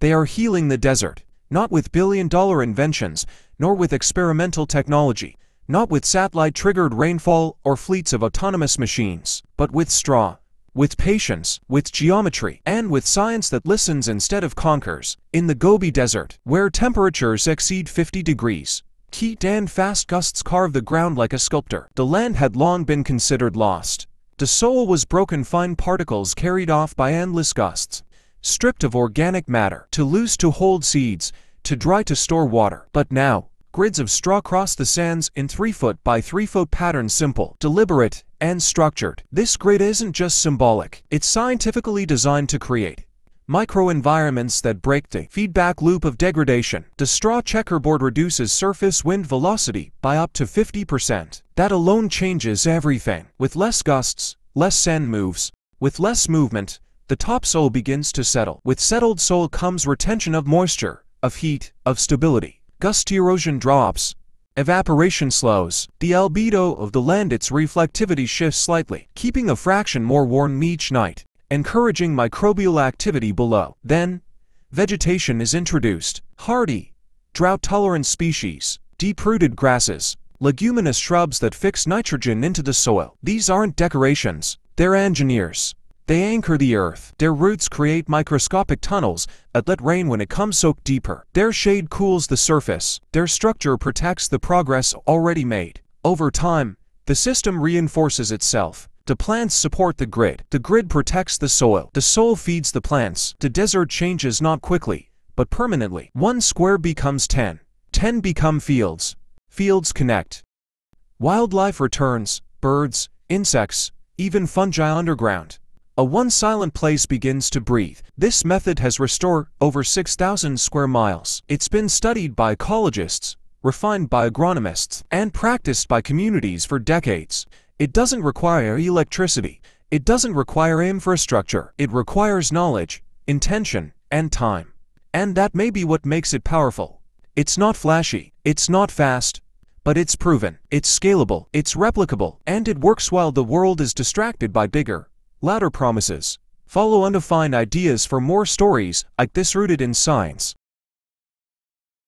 They are healing the desert, not with billion-dollar inventions, nor with experimental technology, not with satellite-triggered rainfall or fleets of autonomous machines, but with straw, with patience, with geometry, and with science that listens instead of conquers. In the Gobi Desert, where temperatures exceed 50 degrees, heat and fast gusts carve the ground like a sculptor. The land had long been considered lost. The soil was broken fine particles carried off by endless gusts, stripped of organic matter, too loose to hold seeds, too dry to store water. But now, grids of straw cross the sands in 3 foot by 3 foot patterns simple, deliberate, and structured. This grid isn't just symbolic, it's scientifically designed to create microenvironments that break the feedback loop of degradation. The straw checkerboard reduces surface wind velocity by up to 50%. That alone changes everything. With less gusts, less sand moves. With less movement, the topsoil begins to settle. With settled soil comes retention of moisture, of heat, of stability. Gust erosion drops, Evaporation slows. The albedo of the land its reflectivity shifts slightly, keeping a fraction more warm each night, encouraging microbial activity below. Then, vegetation is introduced. Hardy, drought-tolerant species, deep-rooted grasses, leguminous shrubs that fix nitrogen into the soil. These aren't decorations, they're engineers. They anchor the earth. Their roots create microscopic tunnels that let rain when it comes soak deeper. Their shade cools the surface. Their structure protects the progress already made. Over time, the system reinforces itself. The plants support the grid. The grid protects the soil. The soil feeds the plants. The desert changes not quickly, but permanently. One square becomes 10. 10 become fields. Fields connect. Wildlife returns, birds, insects, even fungi underground. A one silent place begins to breathe. This method has restored over 6,000 square miles. It's been studied by ecologists, refined by agronomists, and practiced by communities for decades. It doesn't require electricity. It doesn't require infrastructure. It requires knowledge, intention, and time. And that may be what makes it powerful. It's not flashy. It's not fast. But it's proven. It's scalable. It's replicable. And it works while the world is distracted by bigger, louder promises. Follow undefined ideas for more stories like this rooted in science.